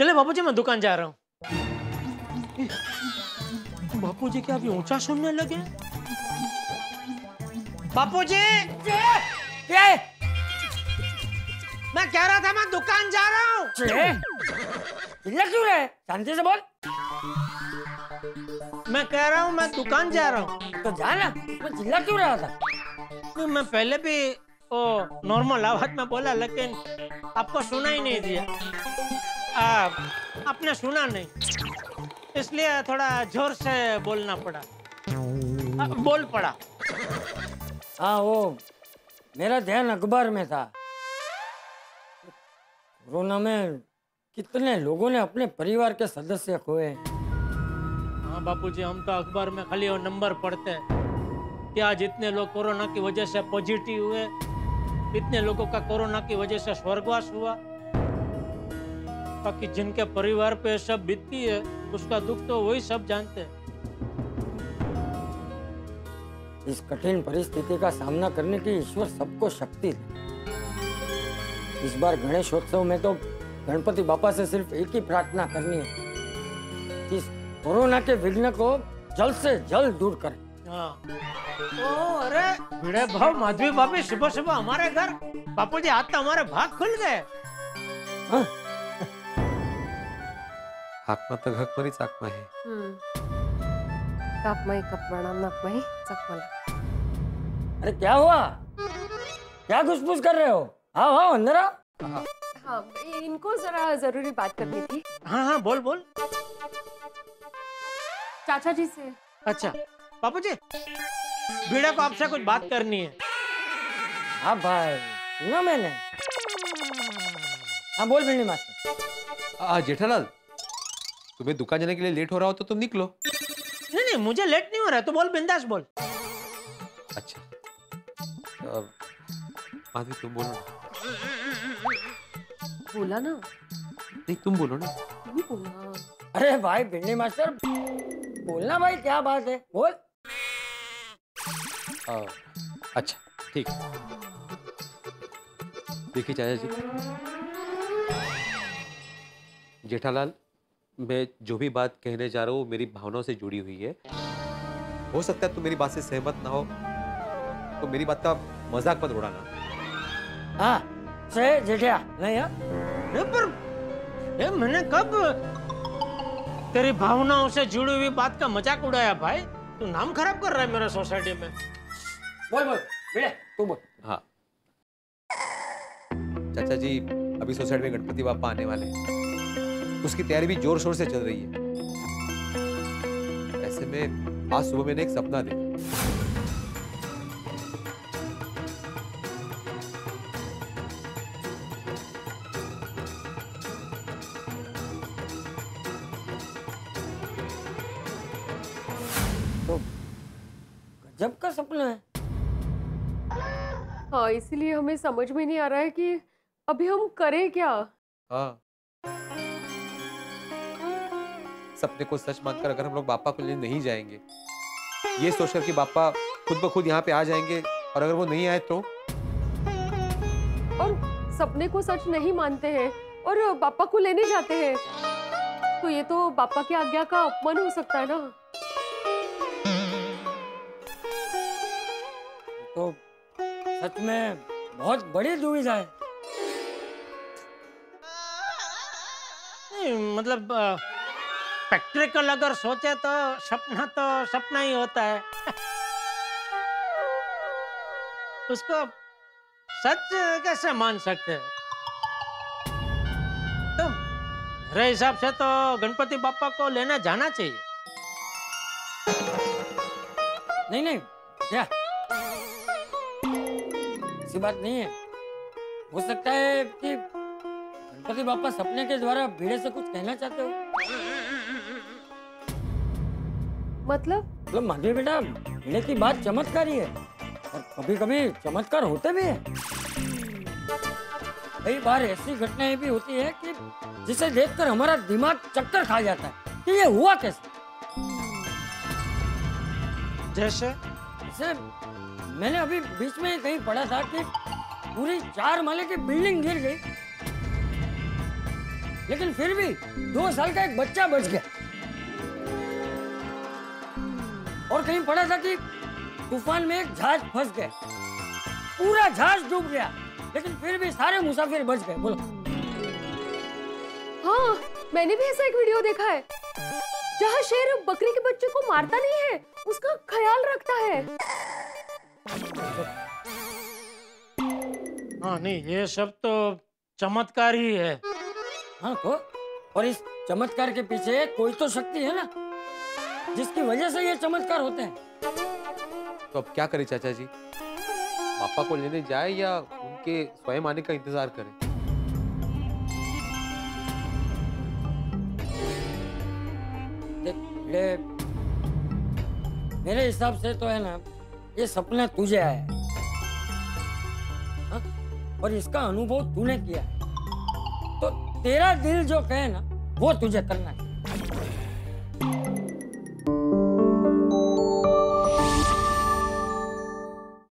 चले बापू जी मैं दुकान जा रहा हूँ। बापू जी क्या अभी ऊँचा सुनने लगे? बापू जी! है मैं कह रहा था मैं दुकान जा रहा हूँ। क्यों रहा है? शांति से बोल। मैं कह रहा हूँ मैं दुकान जा रहा हूँ। तो जा ना। मैं चिल्ला क्यों रहा था? नहीं, मैं पहले भी ओ नॉर्मल आवाज़ में बोला लेकिन आपको सुना ही नहीं दिया। आ, आपने सुना नहीं। इसलिए थोड़ा ज़ोर से बोलना पड़ा। आ, बोल पड़ा। हाँ वो मेरा ध्यान अखबार में था। कोरोना में कितने लोगों ने अपने परिवार के सदस्य खोए। हाँ बापूजी हम तो अखबार में खाली वो नंबर पढ़ते हैं कि आज इतने लोग कोरोना की वजह से पॉजिटिव हुए इतने लोगों का कोरोना की वजह से स्वर्गवास हुआ। बाकी जिनके परिवार पे सब बीतती है उसका दुख तो वही सब जानते हैं। इस कठिन परिस्थिति का सामना करने की ईश्वर सबको शक्ति दे। इस बार गणेशोत्सव में तो गणपति बापा से सिर्फ़ एक ही प्रार्थना करनी है कि इस कोरोना के विघ्न को जल्द से जल्द दूर करें। हाँ। ओ अरे भिड़े भाव माधवी भाभी सुबह सुबह हमारे घर। बापूजी आज तो हमारे भाग खुल गए। हाँ? हाकमा तर घकमरीच आत्मा आहे. कापमाई कपमाणा नाकमाई चकमाला अरे क्या हुआ? क्या घुसफुस कर रहे हो? आओ आओ अंदर आओ हाँ इनको जरा ज़रूरी बात करनी थी। हाँ हाँ बोल बोल। चाचा जी से। अच्छा बापूजी भिड़े को आपसे कुछ बात करनी है। हाँ भाई सुना मैंने। हाँ बोल भिंडी मास्टर। आ जेठालाल तुम्हें दुकान जाने के लिए लेट हो रहा हो तो तुम निकलो। नहीं नहीं मुझे लेट नहीं हो रहा है तो बोल बिंदास बोल। अच्छा। माधवी तुम बोलो ना। बोला ना। नहीं तुम बोलो ना। बोला। अरे भाई भिंडी मास्टर बोलना भाई क्या बात है? बोल। अ, अच्छा ठीक। देखिए चाचा जी। जेठालाल मैं जो भी बात कहने जा रहा हूँ वो मेरी भावनाओं से जुड़ी हुई है। हो सकता है तुम मेरी बात से सहमत ना हो तो मेरी बात का मज़ाक मत उड़ाना। हाँ से जेठिया। नहीं हाँ। अरे पर ए, मैंने कब तेरी भावनाओं से जुड़ी हुई बात का मज़ाक उड़ाया भाई? तू नाम खराब कर रहा है मेरे सोसाइटी में। बोल बोल तू बोल। हाँ। चाचा जी अभी सोसाइटी में गणपति बापा आने वाले हैं। उसकी तैयारी भी ज़ोर शोर से चल रही है। ऐसे में आज सुबह मैंने एक सपना देखा। तो गजब का सपना है। हाँ इसीलिए हमें समझ में नहीं आ रहा है कि अभी हम करें क्या? हाँ। सपने को सच मानकर अगर हम लोग बापा को लेने नहीं जाएँगे ये सोचकर कि बापा खुद ब खुद यहाँ पे आ जाएँगे और अगर वो नहीं आए तो? और सपने को सच नहीं मानते हैं और पापा को लेने जाते हैं तो ये तो पापा की आज्ञा का अपमान हो सकता है ना? तो सच में बहुत बड़ी दुविधा है। मतलब प्रैक्टिकल अगर सोचे तो सपना तो सपना ही होता है। उसको सच कैसे मान सकते हैं? तो मेरे हिसाब से तो गणपति बापा को लेने जाना चाहिए। नहीं नहीं क्या ऐसी बात नहीं है। हो सकता है कि गणपति बापा सपने के द्वारा भीड़े से कुछ कहना चाहते हो। मतलब? मतलब माधवी बेटा भीड़े की बात चमत्कारी है। और कभी कभी चमत्कार होते भी हैं। कई बार ऐसी घटनाएँ भी होती है कि जिसे देखकर हमारा दिमाग चक्कर खा जाता है कि ये हुआ कैसे? जैसे? जैसे मैंने अभी बीच में कहीं पढ़ा था कि पूरी चार माले की बिल्डिंग गिर गई। लेकिन फिर भी दो साल का एक बच्चा बच गया। और कहीं पढ़ा था कि तूफ़ान में एक जहाज़ फंस गया। पूरा जहाज़ डूब गया लेकिन फिर भी सारे मुसाफिर बच गए बोलो। हाँ मैंने भी ऐसा एक वीडियो देखा है जहाँ शेर बकरी के बच्चे को मारता नहीं है उसका ख्याल रखता है। हाँ नहीं ये सब तो चमत्कार ही है। हाँ तो और इस चमत्कार के पीछे कोई तो शक्ति है ना? जिसकी वजह से ये चमत्कार होते हैं। तो अब क्या करें चाचा जी? पापा को लेने जाए या उनके स्वयं आने का इंतज़ार करें? देख ये मेरे हिसाब से तो है ना ये सपना तुझे आया है। हाँ? और इसका अनुभव तूने किया है। तो तेरा दिल जो कहे ना वो तुझे करना है।